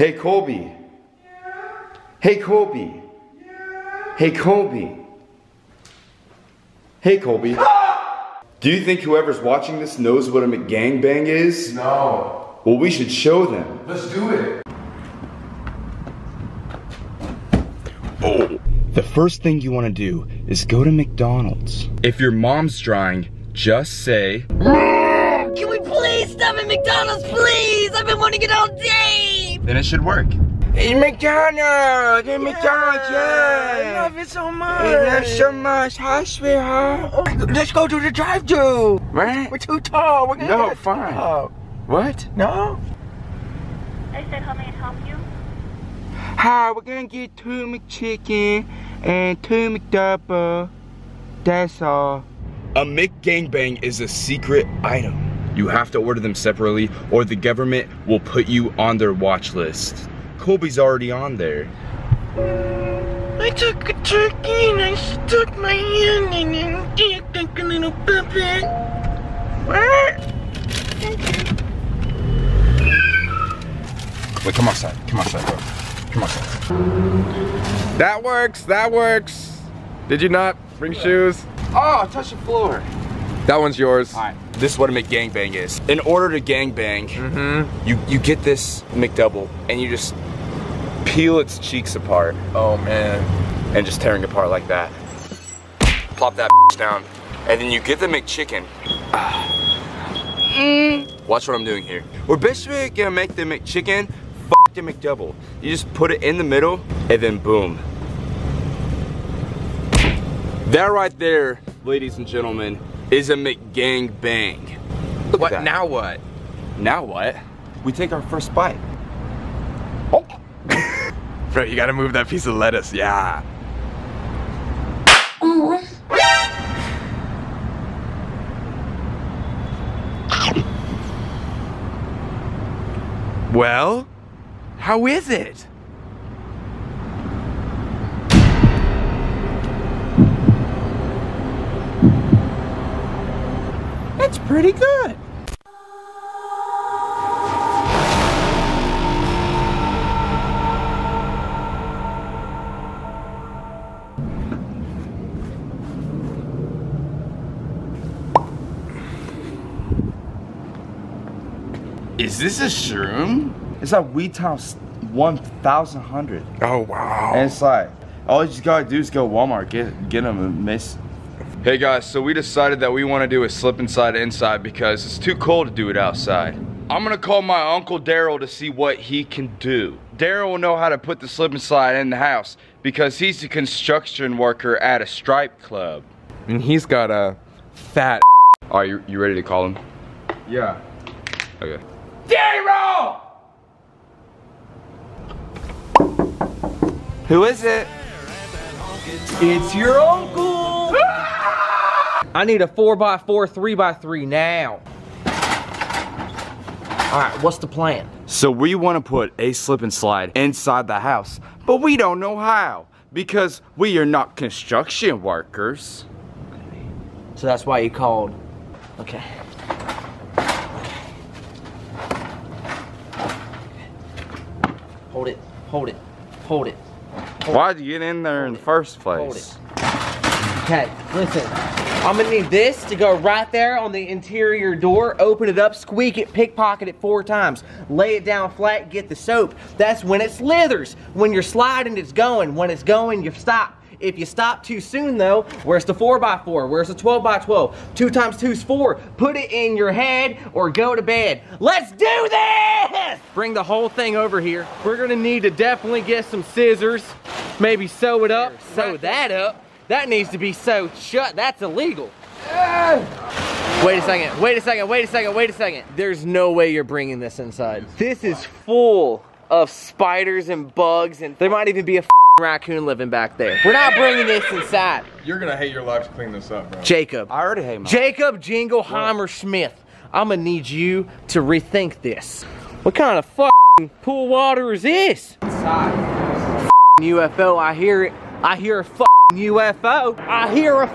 Hey, Colby. Hey, Colby. Hey, Colby. Hey, Colby. Do you think whoever's watching this knows what a McGangbang is? No. Well, we should show them. Let's do it. Oh. The first thing you want to do is go to McDonald's. If your mom's drying, just say, Can we please stop at McDonald's, please? I've been wanting it all day. Then it should work. It's McDonald's! It's McDonald's, yeah! I love it so much. I love so much. Hi, sweetheart. Oh, oh, let's go to the drive-thru. Right? We're too tall. We're gonna No, get fine. tall. What? No. I said, how may I help you? Hi, we're gonna get two McChicken and two McDouble. That's all. A McGangbang is a secret item. You have to order them separately or the government will put you on their watch list. Colby's already on there. I took a turkey and I stuck my hand in it and did like a little puppet. What? Wait, come outside. Come outside, bro. Come outside. That works. That works. Did you not bring shoes? Oh, touch the floor. That one's yours. Alright, this is what a McGangbang is. In order to gangbang, mm-hmm. you, you get this McDouble and you just peel its cheeks apart Oh man. and just tearing apart like that. Plop that down. And then you get the McChicken. Mm. Watch what I'm doing here. We're basically gonna make the McChicken f the McDouble. You just put it in the middle and then boom. That right there, ladies and gentlemen, is a McGangbang. Look What? Now what? Now what? We take our first bite. Oh. Bro, you gotta move that piece of lettuce. Yeah. Well, how is it? Pretty good. Is this a shroom? It's like weed times 1,000 hundred. Oh wow. And it's like, all you just gotta do is go Walmart, get get them a miss. Hey guys, so we decided that we want to do a slip and slide inside because it's too cold to do it outside. I'm gonna call my uncle Daryl to see what he can do. Daryl will know how to put the slip and slide in the house because he's a construction worker at a stripe club. And he's got a fat. Are you, you ready to call him? Yeah. Okay. Daryl! Who is it? It's your uncle. I need a 4x4, 3x3 now. All right, what's the plan? So we want to put a slip and slide inside the house, but we don't know how because we are not construction workers. So that's why you called. Okay. Hold it, hold it, hold it. Why'd you get in there in the first Hold place? Okay, listen. I'm gonna need this to go right there on the interior door. Open it up, squeak it, pickpocket it four times. Lay it down flat, get the soap. That's when it slithers. When you're sliding, it's going. When it's going, you stop. If you stop too soon though, where's the 4x4? Where's the 12x12? Two times two is four. Put it in your head or go to bed. Let's do this! Bring the whole thing over here. We're gonna need to definitely get some scissors. Maybe sew it up. Sew that up. That needs to be so shut. That's illegal. Wait a second, wait a second, wait a second, wait a second. There's no way you're bringing this inside. This is full of spiders and bugs and there might even be a raccoon living back there. We're not bringing this inside. You're gonna hate your life to clean this up, bro. Jacob. I already hate my. Jacob Jingleheimer Smith. I'm gonna need you to rethink this. What kind of fucking pool water is this? UFO, I hear it. I hear a fucking UFO. I hear a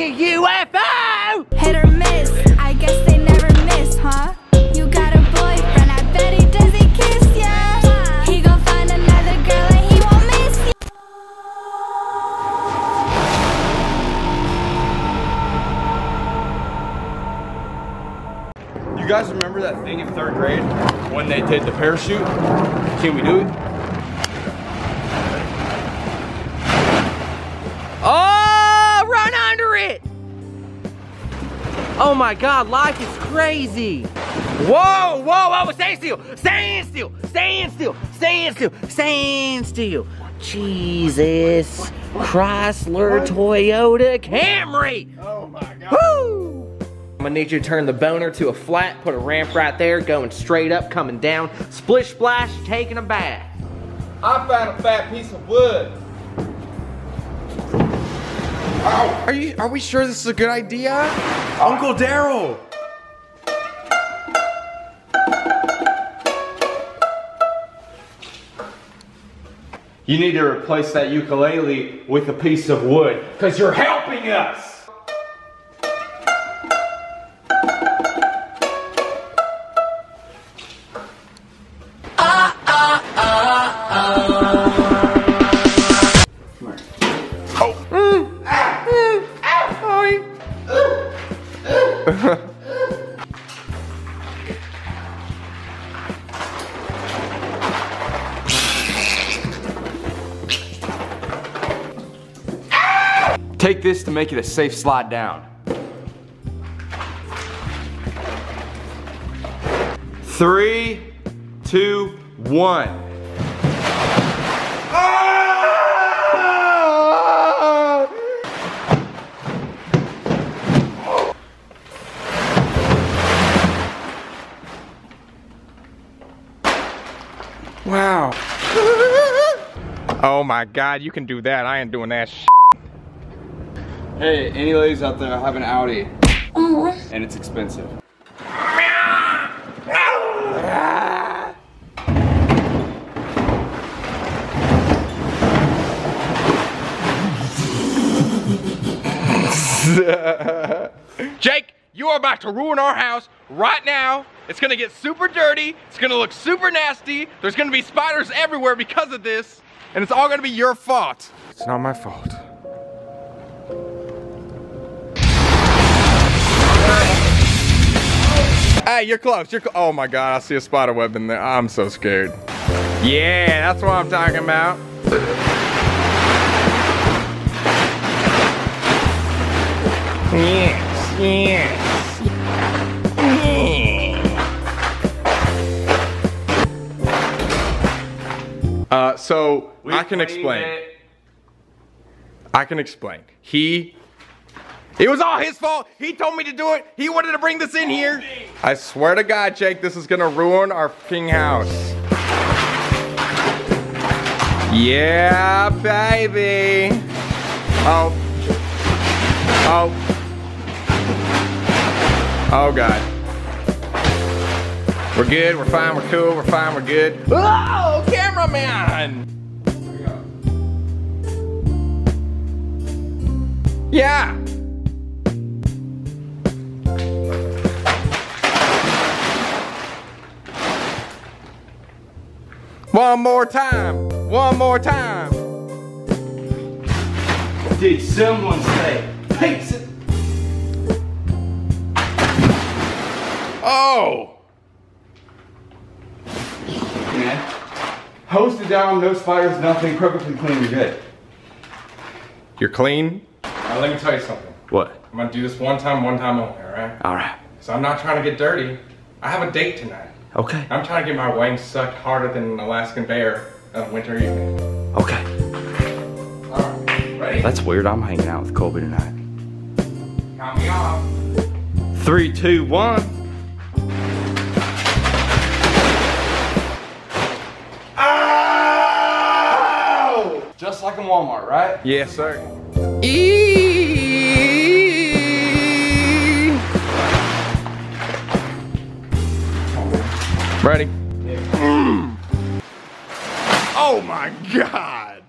UFO! Hit or miss, I guess they never miss, huh? You got a boyfriend, I bet he doesn't kiss ya. He gon' find another girl and he won't miss ya. You guys remember that thing in third grade when they did the parachute? Can we do it? Oh my God, life is crazy. Whoa, whoa, whoa, stand still, stand still, stand still, stand still, stand still. Jesus, Chrysler, Toyota, Camry. Oh my God. Woo! I'm gonna need you to turn the boner to a flat, put a ramp right there, going straight up, coming down, splish splash, taking a bath. I found a fat piece of wood. Are you? Are we sure this is a good idea? Uncle Daryl! You need to replace that ukulele with a piece of wood, because you're helping us! Take this to make it a safe slide down. Three, two, one. Wow. oh my God, you can do that. I ain't doing that. Sh Hey, any ladies out there, I have an Audi. Mm-hmm. And it's expensive. Jake, you are about to ruin our house right now. It's gonna get super dirty. It's gonna look super nasty. There's gonna be spiders everywhere because of this. And it's all gonna be your fault. It's not my fault. Hey, you're close. You're cl oh my god, I see a spider web in there. I'm so scared. Yeah, that's what I'm talking about. Yes, yes. Uh, so I can explain. I can explain. He, it was all his fault. He told me to do it. He wanted to bring this in here. I swear to God, Jake, this is gonna ruin our fucking house. Yeah, baby. Oh. Oh. Oh God. We're good, we're fine, we're cool, we're fine, we're good. Oh, cameraman! Yeah. One more time, one more time. Did someone say pizza? Oh! Man. Hosed it down, no spiders, nothing, perfectly clean, you're good. You're clean? Now let me tell you something. What? I'm gonna do this one time, one time only, alright? Alright. So I'm not trying to get dirty. I have a date tonight. Okay. I'm trying to get my wang sucked harder than an Alaskan bear of winter evening. Okay. Alright, ready? That's weird. I'm hanging out with Colby tonight. Count me off. Three, two, one. Just like in Walmart, right? Yes, sir. Ready? Mm. Oh my God.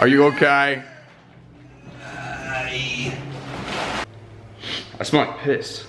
Are you okay? I smell like piss.